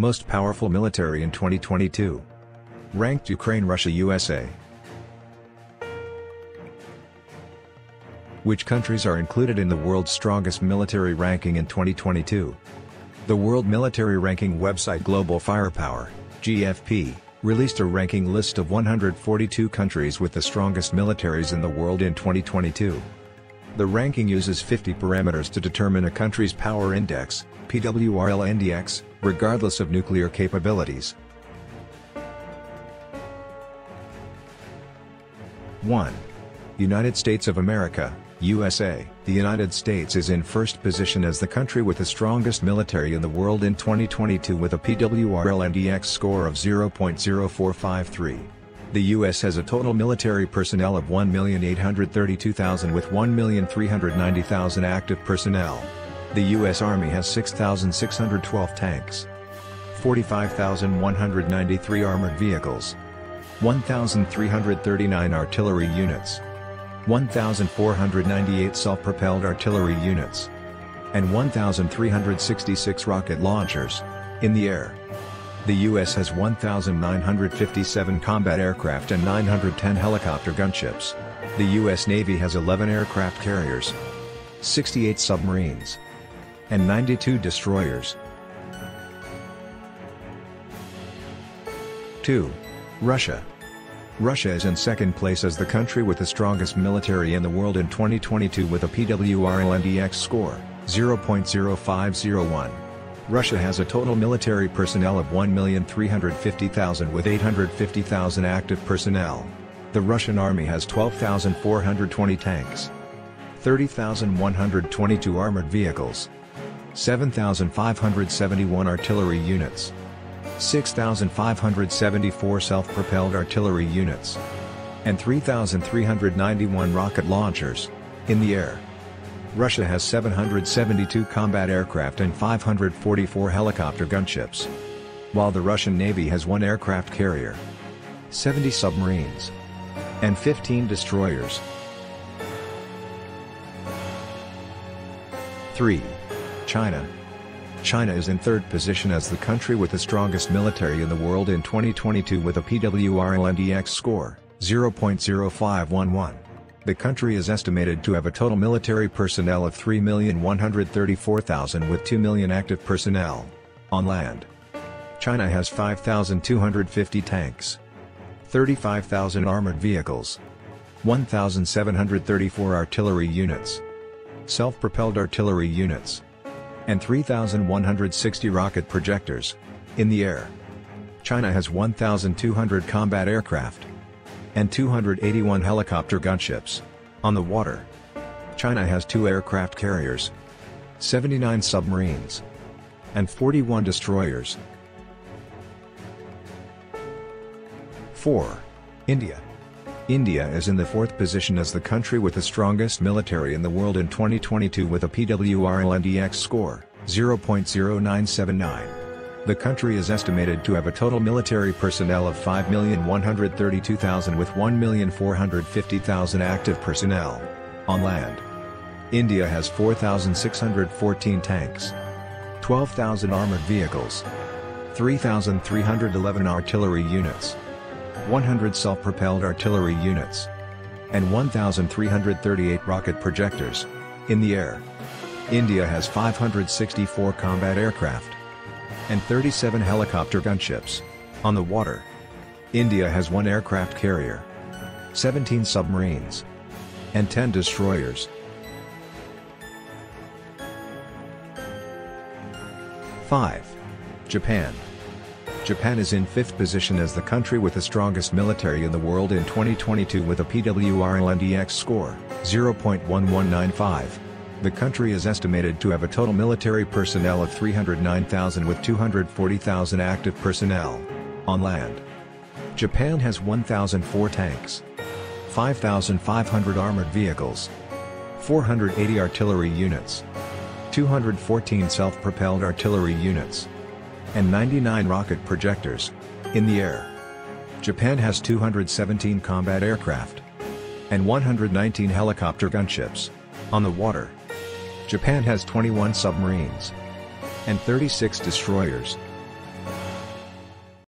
Most powerful military in 2022. Ranked Ukraine Russia USA. Which countries are included in the world's strongest military ranking in 2022? The World Military Ranking website Global Firepower, GFP, released a ranking list of 142 countries with the strongest militaries in the world in 2022. The ranking uses 50 parameters to determine a country's power index, PWRL-NDX, regardless of nuclear capabilities. 1. United States of America, USA The United States is in first position as the country with the strongest military in the world in 2022 with a PWRL-NDX score of 0.0453. The U.S. has a total military personnel of 1,832,000 with 1,390,000 active personnel. The U.S. Army has 6,612 tanks, 45,193 armored vehicles, 1,339 artillery units, 1,498 self-propelled artillery units, and 1,366 rocket launchers, in the air. The U.S. has 1,957 combat aircraft and 910 helicopter gunships. The U.S. Navy has 11 aircraft carriers, 68 submarines, and 92 destroyers. 2. Russia. Russia is in second place as the country with the strongest military in the world in 2022 with a PWRL-NDX score, 0.0501. Russia has a total military personnel of 1,350,000 with 850,000 active personnel. The Russian army has 12,420 tanks, 30,122 armored vehicles, 7,571 artillery units, 6,574 self-propelled artillery units, and 3,391 rocket launchers, in the air. Russia has 772 combat aircraft and 544 helicopter gunships. While the Russian Navy has one aircraft carrier, 70 submarines, and 15 destroyers. 3. China. China is in third position as the country with the strongest military in the world in 2022 with a PWRL-NDX score, 0.0511. The country is estimated to have a total military personnel of 3,134,000 with 2 million active personnel. On land. China has 5,250 tanks. 35,000 armored vehicles. 1,734 artillery units. Self-propelled artillery units and 3,160 rocket projectors, in the air. China has 1,200 combat aircraft and 281 helicopter gunships, on the water. China has two aircraft carriers, 79 submarines, and 41 destroyers. 4. India India is in the fourth position as the country with the strongest military in the world in 2022 with a PWRL-NDX score, 0.0979. The country is estimated to have a total military personnel of 5,132,000 with 1,450,000 active personnel. On land. India has 4,614 tanks, 12,000 armored vehicles, 3,311 artillery units, 100 self-propelled artillery units, and 1,338 rocket projectors, in the air. India has 564 combat aircraft and 37 helicopter gunships, on the water. India has one aircraft carrier, 17 submarines, and 10 destroyers. Five. Japan Japan is in fifth position as the country with the strongest military in the world in 2022 with a PWRL-NDX score, 0.1195. The country is estimated to have a total military personnel of 309,000 with 240,000 active personnel. On land. Japan has 1,004 tanks. 5,500 armored vehicles. 480 artillery units. 214 self-propelled artillery units and 99 rocket projectors, in the air. Japan has 217 combat aircraft and 119 helicopter gunships, on the water. Japan has 21 submarines and 36 destroyers,